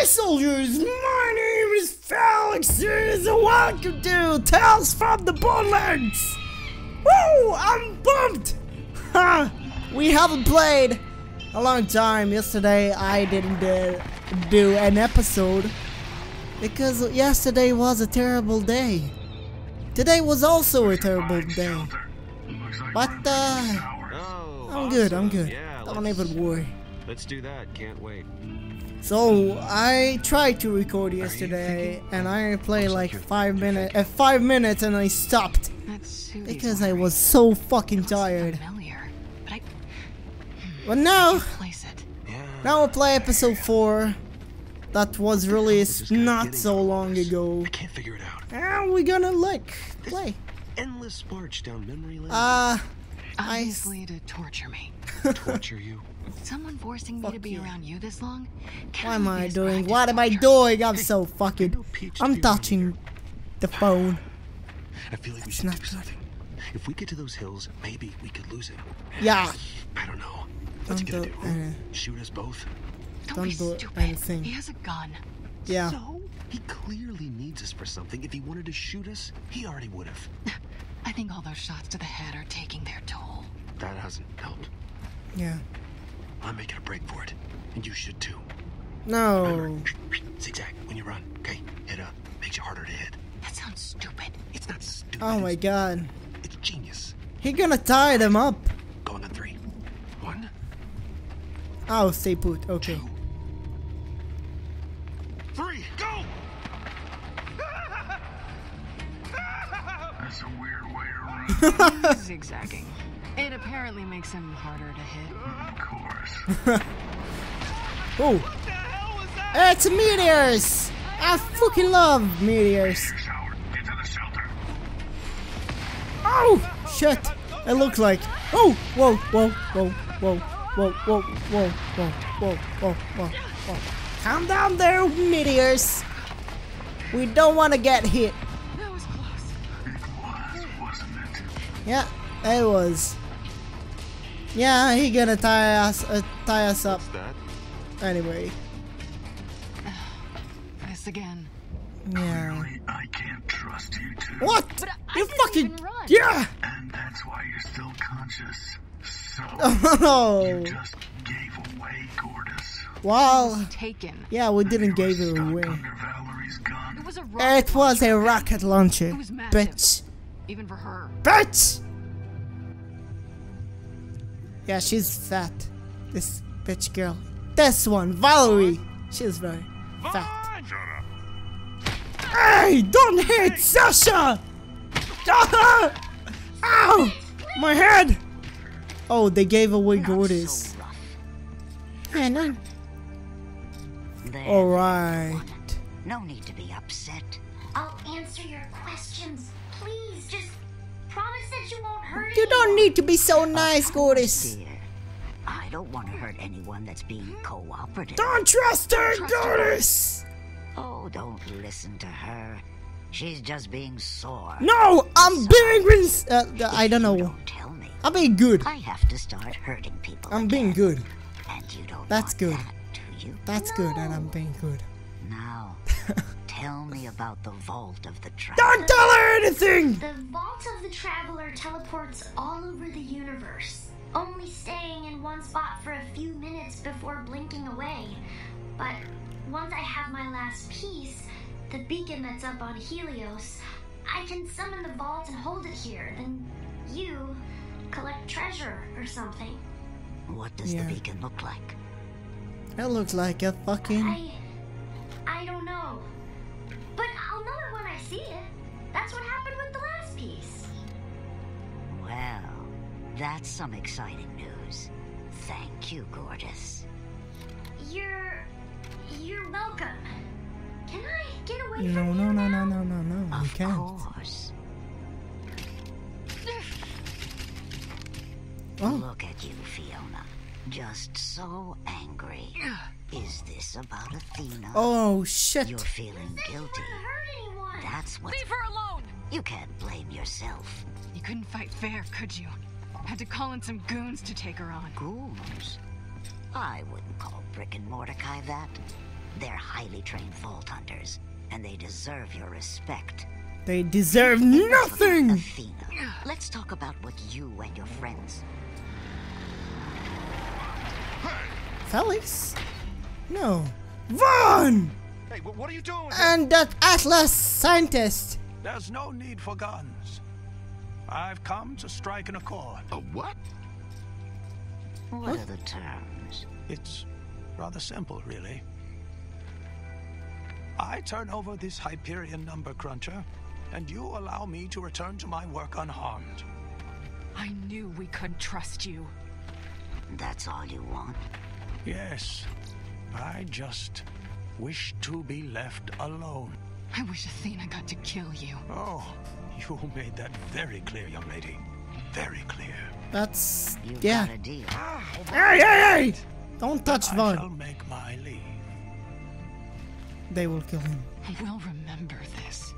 Hi soldiers, my name is Felix and welcome to Tales from the Borderlands! Woo! I'm pumped! Ha! We haven't played a long time. Yesterday I didn't uh, do an episode because yesterday was a terrible day. Today was also a terrible day. But uh, I'm good, I'm good. Don't even worry. let's do that. Can't wait. So I tried to record yesterday, and I played like five minutes. Uh, five minutes, and I stopped because I was so fucking tired. but now, place it. Now we play episode four. That was released not so long ago, I can't figure it out. and we're gonna like play. Endless march down memory lane. Uh, I Obviously to torture me. torture you. Someone forcing me Fuck to be you. around you this long? what am I doing? What am I doing? I'm so fucking. No peach to I'm touching the phone. I feel like we It's should not do good. something. If we get to those hills, maybe we could lose him. Yeah. I don't know. What's he Don't gonna do- do? uh, Shoot us both? Don't, be Don't do stupid. anything. He has a gun. Yeah. So he clearly needs us for something. If he wanted to shoot us, he already would have. I think all those shots to the head are taking their toll. That hasn't helped. Yeah. I'm making a break for it, and you should too. No. Remember, zigzag when you run. Okay, it up. makes you harder to hit. That sounds stupid. It's not stupid. Oh my god. It's genius. He gonna tie them up. Going on three. One, Oh, stay put. Okay. two, three. Go! That's a weird way to run, Zigzagging. It apparently makes him harder to hit. of course. Oh. It's meteors! I fucking love meteors. Howard, get to the shelter. Oh! Shit! It looks like. Oh! Whoa, whoa, whoa, whoa, whoa, whoa, whoa, whoa, whoa, whoa, whoa, whoa. Calm down there, meteors! We don't want to get hit. That was close. It was, wasn't it? Yeah, it was. Yeah, he gonna tie us, uh, tie us up anyway. This again. Yeah. Really, I can't trust you two. What? But I You didn't fucking. even run. Yeah! And that's why you're still conscious. So, Oh! you just gave away Gortys. Well, Taken. yeah, we didn't give it away. under Vallory's gun. It was a rocket It was a launcher, rocket launcher, It was massive. bitch. Even for her. Bitch! Yeah, she's fat. This bitch girl. This one, Vallory. She's very fat. Shut. Hey, don't hit Sasha! Ah! Ow! My head! Oh, they gave away Gortys. Yeah, no. There. Alright. No need to be upset. I'll answer your questions. Please, just promise that you won't hurt You don't need to be so nice, Gortys. I don't want to hurt anyone that's being cooperative. Don't trust her, Gortys! Oh, don't listen to her. She's just being sore. No, I'm being. res- Uh, I don't know. don't tell me. I'm being good. I have to start hurting people. I'm being good. And you don't That's good. that, do you? That's good, and I'm being good. Now, tell me about the vault of the trap. Don't tell her anything! The Vault of the Traveler teleports all over the universe, only staying in one spot for a few minutes before blinking away. But once I have my last piece, the beacon that's up on Helios, I can summon the vault and hold it here. Then you collect treasure or something. What does Yeah. the beacon look like? It looks like a fucking. I. I don't know. That's what happened with the last piece. Well, that's some exciting news. Thank you, Gorgeous. You're. You're welcome. Can I get away No, from no, you no, now? no, no, no, no. We Of can't. Of course. Oh, Look at you, Fiona. Just so angry. Is this about Athena? oh shit. You're feeling This guilty. Wouldn't hurt anyone. That's what Leave her alone! you can't blame yourself. You couldn't fight fair, could you? Had to call in some goons to take her on. Goons. I wouldn't call Brick and Mordecai that. They're highly trained vault hunters, and they deserve your respect. They deserve nothing! Athena. Let's talk about what you and your friends. Felix? No. Vaughn! Hey, what are you doing? And that Atlas scientist! There's no need for guns. I've come to strike an accord. A what? What are the terms? It's rather simple, really. I turn over this Hyperion number cruncher, and you allow me to return to my work unharmed. I knew we couldn't trust you. That's all you want? Yes, I just wish to be left alone. I wish Athena got to kill you. Oh, you made that very clear, young lady. Very clear. That's. You've yeah. got a deal. Hey, hey, hey! Don't touch I shall Vaughn. make my leave. They will kill him. I will remember this.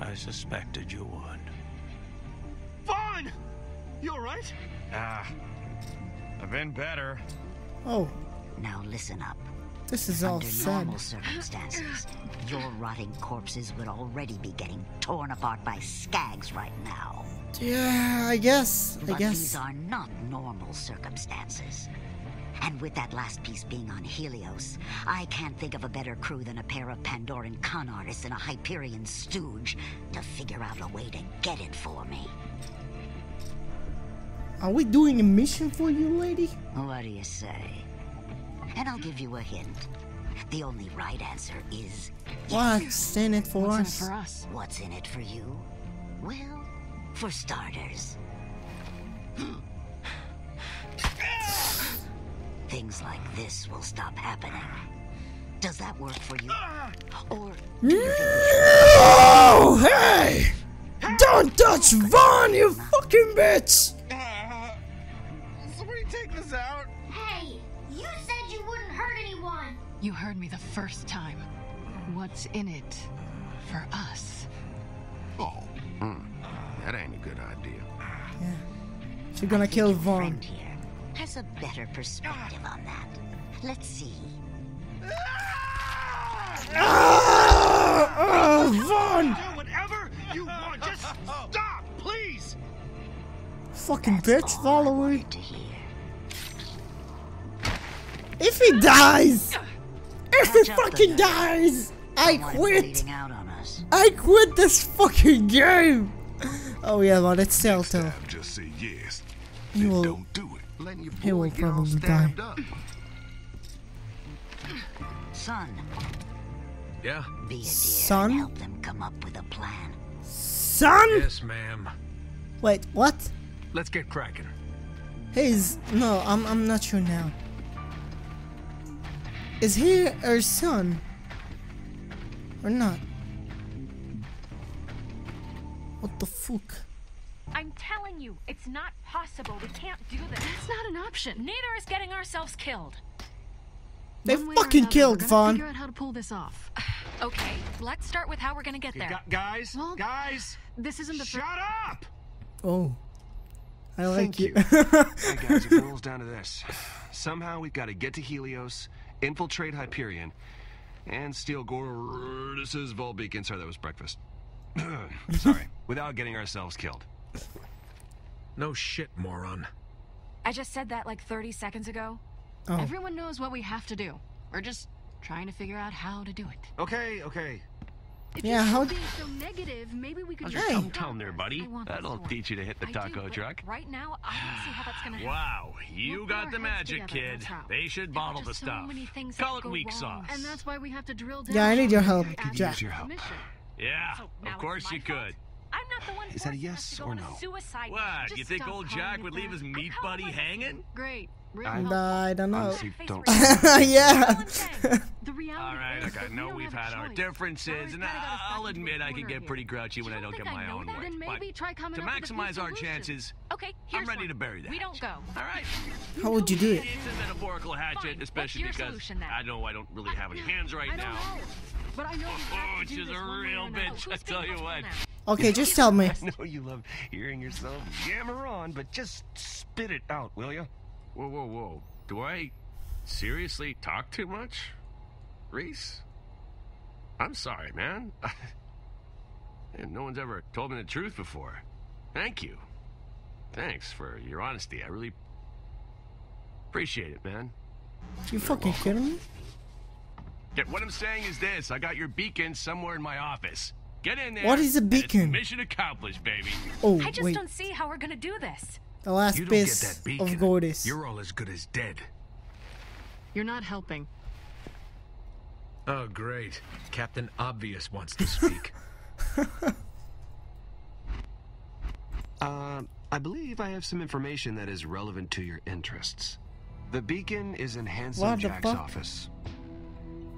I suspected you would. Vaughn! You alright? Ah, I've been better. Oh, Now listen up. This is all Under sad. normal circumstances, your rotting corpses would already be getting torn apart by skags right now. Yeah, I guess. I But guess. these are not normal circumstances. And with that last piece being on Helios, I can't think of a better crew than a pair of Pandoran con artists and a Hyperion stooge to figure out a way to get it for me. Are we doing a mission for you, lady? What do you say? And I'll give you a hint. The only right answer is What's in it for What's in us? it for us? what's in it for you? Well, for starters, hmm. things like this will stop happening. Does that work for you? Or No! Hey! Don't touch Vaughn, you fucking bitch! You heard me the first time. What's in it for us? Oh, mm, that ain't a good idea. She's gonna kill your Vaughn. here has a better perspective on that. Let's see. Ah! Ah, Vaughn! Do whatever you want. Just stop, please. Fucking That's bitch, all follow me. wanted to hear. If he dies! If he Catch up to fucking dies! I quit! out on us. I quit this fucking game! Oh yeah, but it's Telltale. Just say yes. He will. don't do it. Letting your He boy will get probably die. up. Son, Yeah? be a dear Son? and help them come up with a plan. Son? Yes, ma'am. Wait, what? Let's get cracking. He's no, I'm I'm not sure now. Is he her son? Or not? What the fuck? I'm telling you, it's not possible. We can't do this. That's not an option. Neither is getting ourselves killed. They One fucking another, killed we're Vaughn. Figure out how to pull this off. Okay, let's start with how we're gonna get there. gu- guys, Well, guys, This isn't the shut up. Oh. I like Thank you. you. hey guys, it boils down to this. Somehow we've got to get to Helios, infiltrate Hyperion, and steal Gortys's vault beacon. Sorry, that was breakfast. Sorry, without getting ourselves killed. No shit, moron. I just said that like 30 seconds ago. oh. Everyone knows what we have to do. We're just trying to figure out how to do it. Okay, okay. If Yeah, you how- stop being so negative, maybe we could How's just your Hey. tum tum there, buddy? I want this That'll one. teach you to hit the I taco do, truck. Right now, I don't see how that's gonna happen. Wow, you We'll got the magic, together, kid. They should There bottle the so stuff. many things Call it weak wrong. sauce. And that's why we have to drill down. Yeah, I need your help, the could Jack. use your help. Yeah, So of course you fault? could. I'm not the one Is that a yes or no? suicide What? mission. You think old Jack would leave his meat buddy hanging? Great. Real I- don't know. Honestly, don't. yeah. All I'm saying. The reality All right, look, I know we've had our differences, and kinda got us backed I'll admit I can get pretty grouchy when I don't don't get my own way. But maybe try coming to up with a few maximize our chances, Okay, I'm ready to bury that. We don't go. All right. How would you do it? It's a metaphorical hatchet, especially because? I know I don't really have any hands right now. But I know we Oh, have to she's a one way or real bitch. I tell you what. Okay, just tell me. I know you love hearing yourself yammer on, but just spit it out, will you? Whoa, whoa, whoa. Do I seriously talk too much? Rhys? I'm sorry, man. And no one's ever told me the truth before. Thank you. Thanks for your honesty. I really appreciate it, man. You fucking kidding me? Yeah, what I'm saying is this: I got your beacon somewhere in my office. Get in there. What is a beacon? mission accomplished, baby. Oh, I just wait. don't see how we're gonna do this. The last You don't get piece that of beacon. Gortys. You're all as good as dead. You're not helping. Oh, great. Captain Obvious wants to speak. Uh, I believe I have some information that is relevant to your interests. The beacon is in Handsome What the Jack's fuck? office.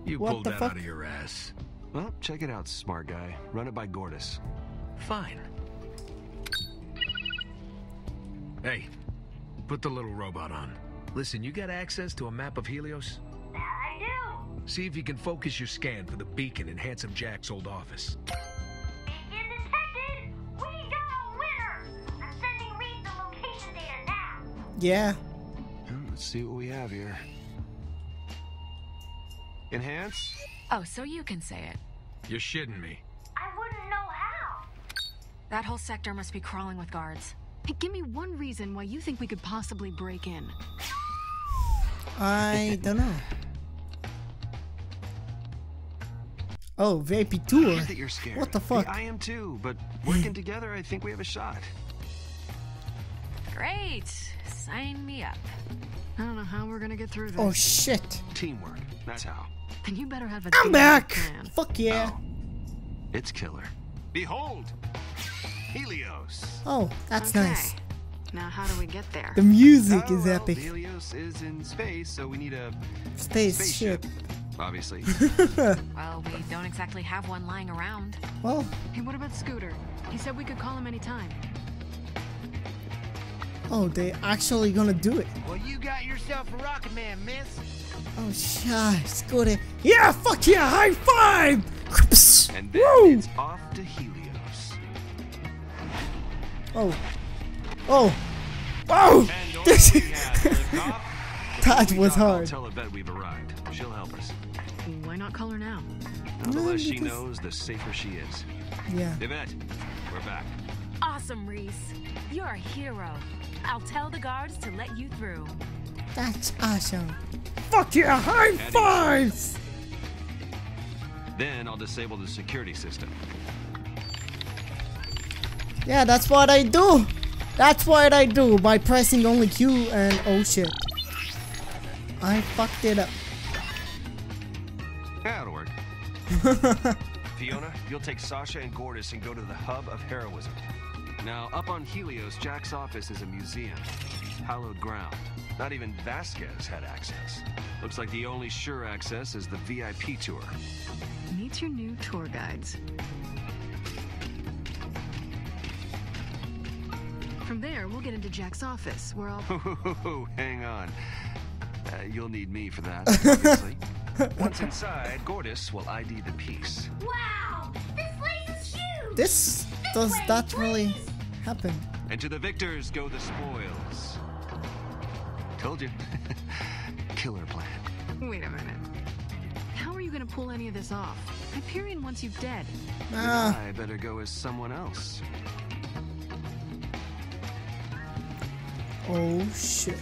You What pulled the that fuck? out of your ass. Well, check it out, smart guy. Run it by Gortys. Fine. Hey, put the little robot on. Listen, you got access to a map of Helios? That I do. See if you can focus your scan for the beacon in Handsome Jack's old office. Beacon detected. We got a winner. I'm sending Reed the location data now. Yeah. Hmm, Let's see what we have here. Enhance? Oh, so you can say it. You're shitting me. I wouldn't know how. That whole sector must be crawling with guards. Hey, give me one reason why you think we could possibly break in. I don't know. Oh, VIP tour. I get that you're scared. What the fuck? I am too, but working together, I think we have a shot. Great. Sign me up. I don't know how we're gonna get through this. Oh shit. Teamwork. That's how. Then you better have a I'm back. plan. Fuck yeah. Oh. It's killer. Behold! Helios! Oh, that's Okay. nice. Now how do we get there? The music Oh, is well, epic. Helios is in space, so we need a Spaceship. obviously. Well, we don't exactly have one lying around. Well, Hey, what about Scooter? He said we could call him anytime. oh, they actually gonna do it. Well, you got yourself a rocket man, miss. Oh, shit. Scooter. Yeah, fuck yeah. High five. and then Woo. it's off to Helios. Oh. Oh. Oh. This we have liftoff. that was hard. tell Yvette we've arrived. She'll help us. Why not call her now? Now, the less she knows, the safer she is. Yeah. Yvette, we're back. Awesome, Rhys. You're a hero. I'll tell the guards to let you through. That's awesome. Fuck yeah. High fives. Then I'll disable the security system. Yeah, that's what I do. That's what I do by pressing only Q and oh shit. I fucked it up. Yeah, That'll work. Fiona, you'll take Sasha and Gortys and go to the hub of heroism. Now, up on Helios, Jack's office is a museum. Hallowed ground. Not even Vasquez had access. Looks like the only sure access is the VIP tour. Meet your new tour guides. From there, we'll get into Jack's office, where I'll. Hang on. Uh, you'll need me for that, obviously. Once inside, Gortys will ID the piece. Wow, this place is huge. This does that really happen? And to the victors go the spoils. Told you. Killer plan. Wait a minute. How are you gonna pull any of this off? Hyperion wants you dead. Ah. I better go as someone else. Oh shit.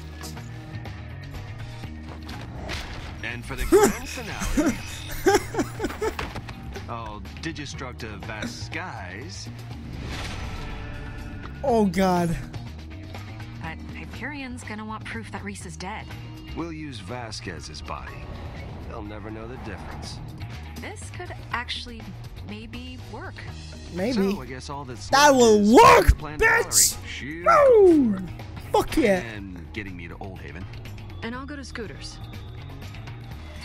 And for the grand finale, I'll digistruct a Vasquez. Oh god. But Hyperion's gonna want proof that Rhys is dead. We'll use Vasquez's body. They'll never know the difference. This could actually maybe work. Maybe. So I guess all that's That will work, bitch! gallery. She'll Woo! go for it. Fuck yeah. And getting me to Old Haven. And I'll go to Scooter's.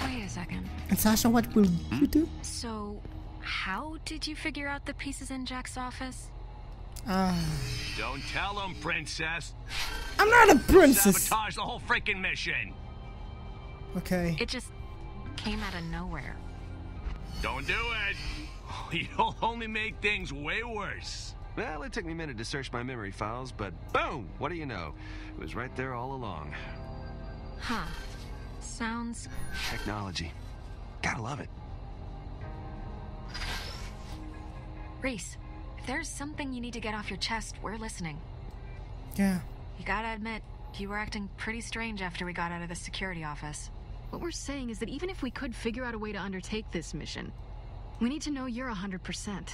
Wait a second. And Sasha, what will you do? So, how did you figure out the pieces in Jack's office? Ah. Don't tell him, princess. I'm not a princess. Sabotage the whole freaking mission. Okay. It just came out of nowhere. Don't do it. You'll only make things way worse. Well, it took me a minute to search my memory files, but boom! What do you know? It was right there all along. Huh. Sounds Technology. Gotta love it. Rhys, if there's something you need to get off your chest, we're listening. Yeah. You gotta admit, you were acting pretty strange after we got out of the security office. What we're saying is that even if we could figure out a way to undertake this mission, we need to know you're 100%.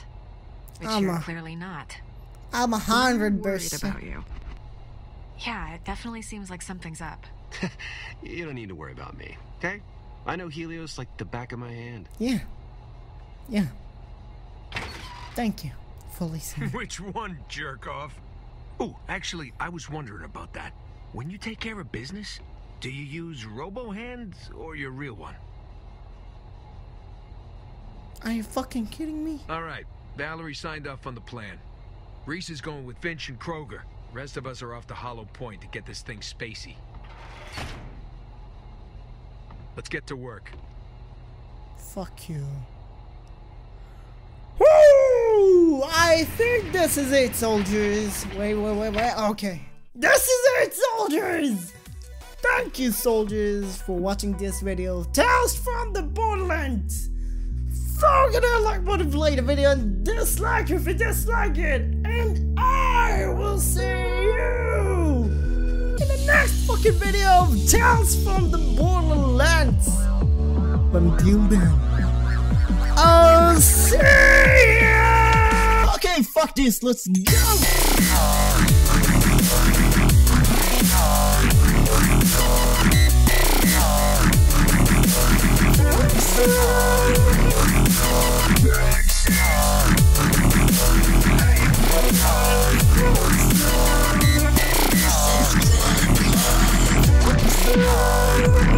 Which I'm you're a- clearly not. I'm a hundred percent Worried about you. Yeah, it definitely seems like something's up. You don't need to worry about me, okay? I know Helios like the back of my hand. Yeah. Yeah. Thank you for listening. Which one, jerk off? Oh, actually, I was wondering about that. When you take care of business, do you use robo hands or your real one? Are you fucking kidding me? All right, Vallory signed off on the plan. Rhys is going with Finch and Kroger. Rest of us are off to Hollow Point to get this thing spacey. Let's get to work. Fuck you. Woo! I think this is it, soldiers. Wait, wait, wait, wait. Okay. This is it, soldiers! Thank you, soldiers, for watching this video. Tales from the Borderlands! Forget it like motivate the video and dislike if you dislike it. And I will see you in the next fucking video of Tales from the Borderlands. But until then, I'll see ya! Okay, fuck this, let's go! Oh,